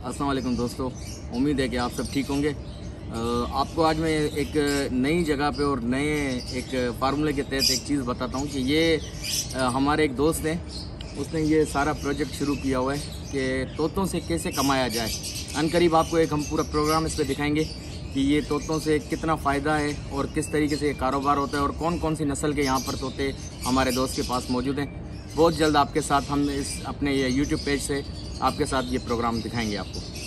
अस्सलाम वालेकुम दोस्तों, उम्मीद है कि आप सब ठीक होंगे। आपको आज मैं एक नई जगह पे और नए एक फार्मूले के तहत एक चीज़ बताता हूँ कि ये हमारे एक दोस्त हैं, उसने ये सारा प्रोजेक्ट शुरू किया हुआ है कि तोतों से कैसे कमाया जाए। अनकरीब आपको एक हम पूरा प्रोग्राम इस पर दिखाएँगे कि ये तोतों से कितना फ़ायदा है और किस तरीके से ये कारोबार होता है और कौन कौन सी नस्ल के यहाँ पर तोते हमारे दोस्त के पास मौजूद हैं। बहुत जल्द आपके साथ हम इस अपने ये यूट्यूब पेज से आपके साथ ये प्रोग्राम दिखाएँगे आपको।